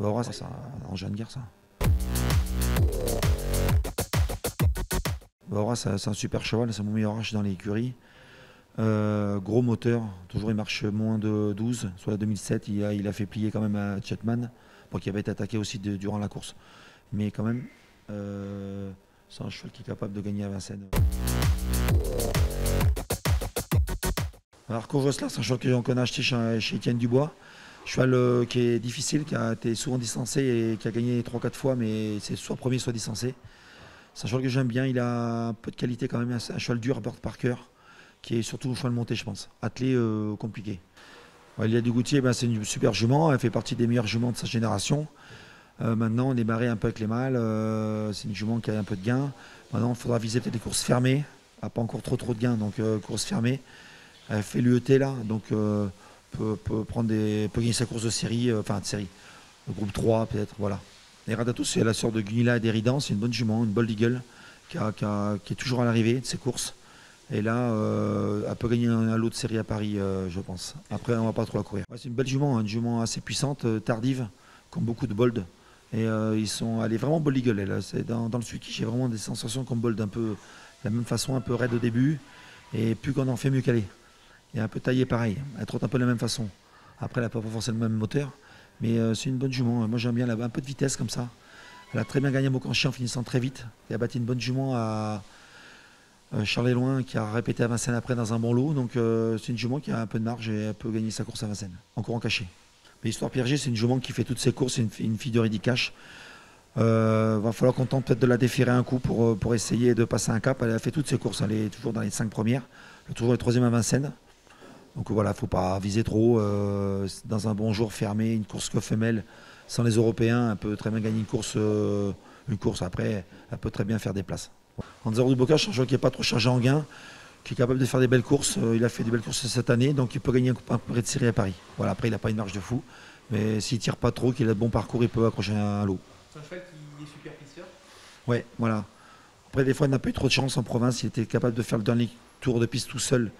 Bah, c'est un guerre, ça. Bah, c'est un super cheval, c'est mon meilleur H dans l'écurie. Euh, gros moteur, toujours il marche moins de 12. Soit 2007, il a, fait plier quand même à Chetman, qui avait été attaqué aussi durant la course. Mais quand même, euh, c'est un cheval qui est capable de gagner à Vincennes. Alors Josselin, c'est un cheval qu'on a acheté chez, chez Étienne Dubois. Cheval euh, qui est difficile, qui a été souvent distancé et qui a gagné 3-4 fois, mais c'est soit premier, soit distancé. C'est un cheval que j'aime bien, il a un peu de qualité quand même, un cheval dur, Bert Parker, qui est surtout un cheval monté, je pense. Attelé, euh, compliqué. il y a du Goutier, ben, c'est une super jument, elle fait partie des meilleurs juments de sa génération. Euh, maintenant, on est barré un peu avec les mâles, c'est une jument qui a un peu de gain. Maintenant, il faudra viser peut-être des courses fermées, elle pas encore trop trop de gains, donc courses fermées. Elle fait l'UET là, donc euh, peut, prendre des, peut gagner sa course de série, euh, enfin de série, le groupe 3 peut-être, voilà. Et Radatos, c'est la sœur de Gunilla et d'Eridan, c'est une bonne jument, une Bold Eagle, qui, est toujours à l'arrivée de ses courses. Et là, euh, elle peut gagner un, lot de série à Paris, je pense. Après, on va pas trop la courir. c'est une belle jument, hein, une jument assez puissante, tardive, comme beaucoup de Bold. Et ils sont, elle est vraiment Bold Eagle. Elle, c'est dans, dans le Suki, j'ai vraiment des sensations comme Bold, un peu de la même façon, un peu raide au début. Et plus qu'on en fait, mieux qu'elle est est un peu taillée pareil. Elle trotte un peu de la même façon. Après, elle n'a pas forcément le même moteur. Mais euh, c'est une bonne jument. Moi, j'aime bien elle a un peu de vitesse comme ça. Elle a très bien gagné à Mokanchi en finissant très vite. Elle a battu une bonne jument à euh, Loin qui a répété à Vincennes après dans un bon lot. Donc, euh, c'est une jument qui a un peu de marge et elle peut gagner sa course à Vincennes. Encore en cachet. Mais Histoire Pierre c'est une jument qui fait toutes ses courses. C'est une, fille de Ridicash. Euh, va falloir qu'on tente peut-être de la déférer un coup pour, pour essayer de passer un cap. Elle a fait toutes ses courses. Elle est toujours dans les cinq premières. Toujours le troisième à Vincennes. Donc voilà, il ne faut pas viser trop. Euh, dans un bon jour fermé, une course que femelle, sans les Européens, elle peut très bien gagner une course. Euh, une course. Après, elle peut très bien faire des places. En zéro du bocage, un joueur qui n'est pas trop chargé en gain, qui est capable de faire des belles courses. Euh, il a fait des belles courses cette année, donc il peut gagner un près de série à Paris. Voilà, après, il n'a pas une marge de fou. Mais s'il ne tire pas trop, qu'il a de bon parcours, il peut accrocher un lot. C'est un cheval qui est super pisseur Ouais, voilà. Après, des fois, il n'a pas eu trop de chance en province. Il était capable de faire le dernier tour de piste tout seul.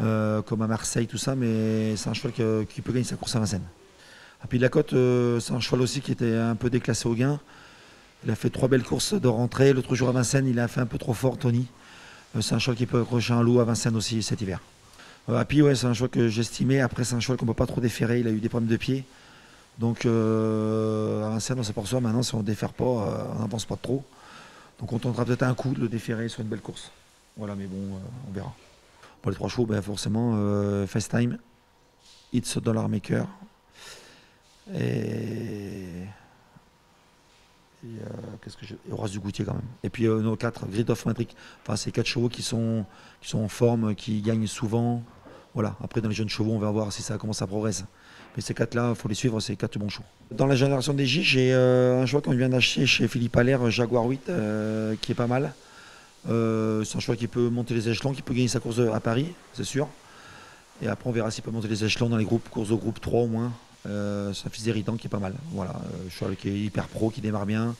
Euh, comme à Marseille, tout ça, mais c'est un cheval qui, peut gagner sa course à Vincennes. Et puis la côte, euh, c'est un cheval aussi qui était un peu déclassé au gain. Il a fait trois belles courses de rentrée. L'autre jour à Vincennes, il a fait un peu trop fort, Tony. Euh, c'est un cheval qui peut accrocher un loup à Vincennes aussi cet hiver. et puis ouais, c'est un cheval que j'estimais. Après, c'est un cheval qu'on ne peut pas trop déférer. Il a eu des problèmes de pied. Donc à Vincennes, on s'aperçoit maintenant, si on ne défère pas, on pense pas trop. Donc on tentera peut-être un coup de le déférer sur une belle course. Voilà, mais bon, on verra. Pour les trois chevaux, ben forcément, euh, FaceTime, It's a Dollar Maker. Et. euh, qu'est-ce que du Goutier quand même. Et puis euh, nos quatre, Grid of Matrix. Enfin, c'est quatre chevaux qui sont, qui sont en forme, qui gagnent souvent. Voilà. Après, dans les jeunes chevaux, on va voir si ça commence à progresser. Mais ces quatre-là, il faut les suivre, c'est quatre bons chevaux. Dans la génération des J, j'ai un cheval qu'on vient d'acheter chez Philippe Allaire, Jaguar 8, qui est pas mal. Euh, c'est un choix qui peut monter les échelons, qui peut gagner sa course à Paris, c'est sûr. Et après, on verra s'il peut monter les échelons dans les groupes, courses au groupe 3 au moins. Euh, c'est un fils d'héritant qui est pas mal. Voilà, euh, choix qui est hyper pro, qui démarre bien,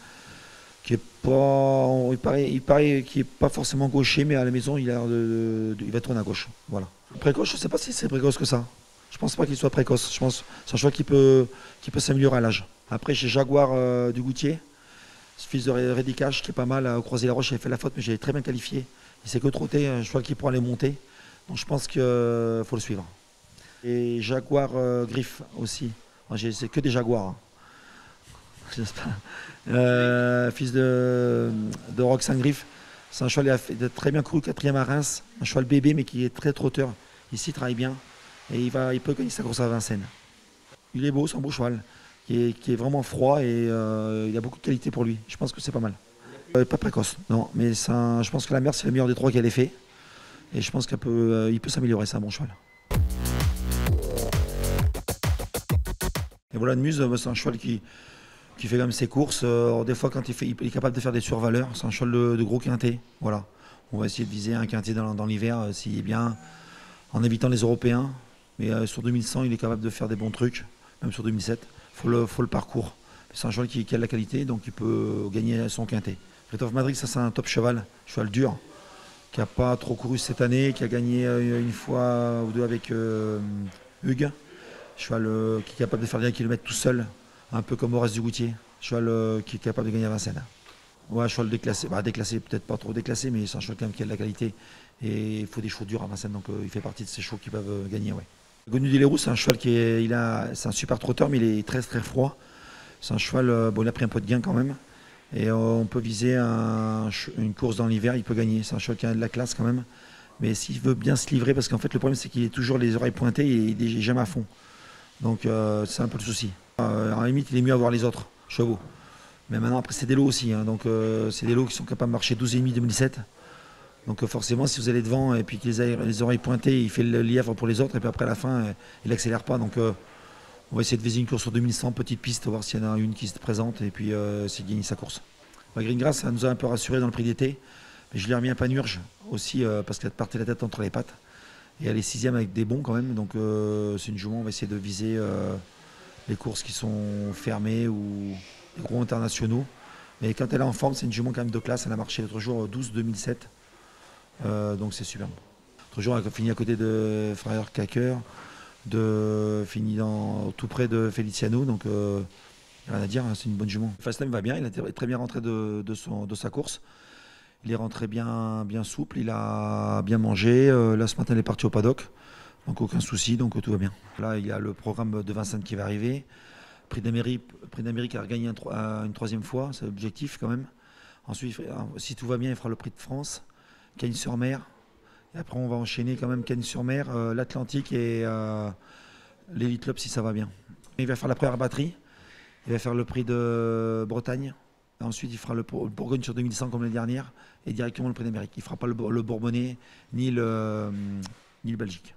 qui est pas, il paraît, il qui est pas forcément gaucher, mais à la maison, il, a de, il va tourner à gauche. Voilà. Précoce, je sais pas si c'est précoce que ça. Je pense pas qu'il soit précoce. Je pense, c'est un choix qui peut, qui peut s'améliorer à l'âge. Après, chez Jaguar du Goutier, ce fils de Redicage qui est pas mal à croiser la roche, il a fait la faute, mais j'ai très bien qualifié. Il s'est que trotté, je crois qu'il pourra aller monter. Donc je pense qu'il euh, faut le suivre. Et Jaguar euh, Griff aussi. C'est que des Jaguars. Hein. Euh, fils de, de Roxane Griff. C'est un cheval qui a très bien couru, quatrième à Reims. Un cheval bébé, mais qui est très trotteur. Ici, il travaille bien. Et il, va, il peut gagner sa course à Vincennes. Il est beau, c'est un beau cheval qui est, vraiment froid et euh, il a beaucoup de qualité pour lui. Je pense que c'est pas mal. Euh, pas précoce, non, mais je pense que la mère c'est le meilleur des trois qu'elle ait fait. Et je pense qu'il peut, euh, peut s'améliorer, c'est un bon cheval. Et voilà, une muse, c'est un cheval qui, fait quand même ses courses. des fois, quand il, est capable de faire des survaleurs, c'est un cheval de, gros quintet. Voilà. On va essayer de viser un quintet dans, dans l'hiver s'il est bien, en évitant les Européens. Mais sur 2100, il est capable de faire des bons trucs, même sur 2007 faut le, faut le parcours. C'est un cheval qui, a de la qualité, donc il peut gagner son quintet. of Madrid, ça c'est un top cheval, cheval dur, qui n'a pas trop couru cette année, qui a gagné euh, une fois ou deux avec euh, Hugues. Cheval euh, qui est capable de faire des kilomètres tout seul, Un peu comme Horace Dugoutier, cheval qui est capable de gagner à Vincennes. Ouais, cheval déclassé, bah, déclassé, peut-être pas trop déclassé, mais c'est un cheval quand même qui a de la qualité. Et il faut des chevaux durs à Vincennes, donc il fait partie de ces chevaux qui peuvent gagner. Ouais. Gonu Leroux, c'est un cheval qui est, il c'est un super trotteur, mais il est très très froid. C'est un cheval, euh, bon, il a pris un peu de gain quand même. Et euh, on peut viser une course dans l'hiver, il peut gagner. C'est un cheval qui a de la classe quand même. Mais s'il veut bien se livrer, parce qu'en fait le problème c'est qu'il est toujours les oreilles pointées et il est jamais à fond. Donc euh, c'est un peu le souci. Euh, à la limite, il est mieux à voir les autres chevaux. Mais maintenant, après, c'est des lots aussi. hein. donc c'est des lots qui sont capables de marcher 12,5 2007. Donc euh, forcément, si vous allez devant et puis qu'il a les oreilles pointées, il fait le lièvre pour les autres. Et puis après, à la fin, euh, il accélère pas. Donc euh, on va essayer de viser une course sur 2100, petite piste, voir s'il y en a une qui se présente et puis euh, s'il gagne sa course. Bah, Greengrass, ça nous a un peu rassuré dans le prix d'été. Mais je lui ai remis un panurge aussi parce qu'elle partait la tête entre les pattes. Et elle est sixième avec des bons quand même. Donc c'est une jument, on va essayer de viser les courses qui sont fermées ou les gros internationaux. Mais quand elle est en forme, c'est une jument quand même de classe. Elle a marché l'autre jour au 12-2007. Euh, donc c'est superbe. L'autre jour, a fini à côté de Frère Kaker, de fini dans, tout près de Feliciano. Donc euh, rien à dire, hein, c'est une bonne jument. Fastlane va bien, il été très bien rentré de, sa course. Il est rentré bien, bien souple, il a bien mangé. Euh, là, ce matin, il est parti au paddock. Donc, aucun souci, donc tout va bien. Là, il y a le programme de Vincennes qui va arriver. Prix d'Amérique, a regagné un- une troisième fois, c'est l'objectif quand même. Ensuite, si tout va bien, il fera le Prix de France, Cagnes-sur-Mer. Et après, on va enchaîner quand même Cagnes-sur-Mer, euh, l'Atlantique et euh, l'Elite si ça va bien. Il va faire la première batterie. Il va faire le prix de Bretagne. Ensuite, il fera le Bourgogne sur 2100 comme l'année dernière et directement le prix d'Amérique. Il ne fera pas le, Bourbonnais ni le Belgique.